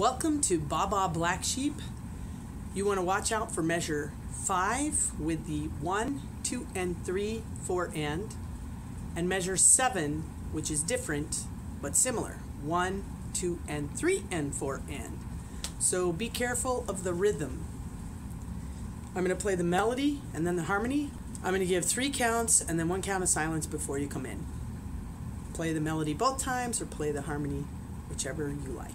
Welcome to Baa Baa Black Sheep. You want to watch out for measure 5 with the 1, 2, and 3, 4, and, and measure 7, which is different but similar 1, 2, and 3, and 4, and. So be careful of the rhythm. I'm going to play the melody and then the harmony. I'm going to give three counts and then one count of silence before you come in. Play the melody both times or play the harmony, whichever you like.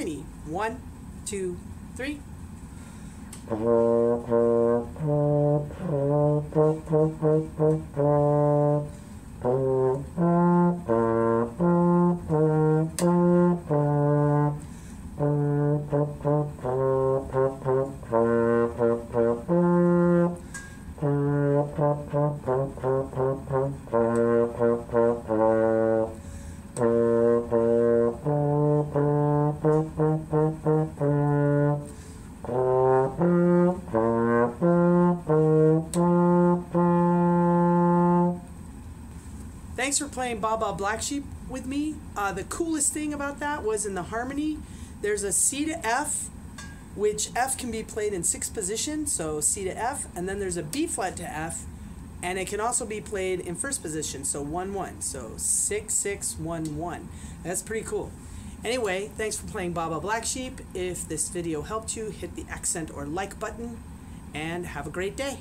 Harmony. One, two, three. Thanks for playing Baa Baa Black Sheep with me. Uh, the coolest thing about that was in the harmony, there's a C to F, which F can be played in sixth position, so C to F, and then there's a B flat to F, and it can also be played in first position, so 1 1. So 6 6 1 1. That's pretty cool. Anyway, thanks for playing Baa Baa Black Sheep. If this video helped you, hit the accent or like button, and have a great day.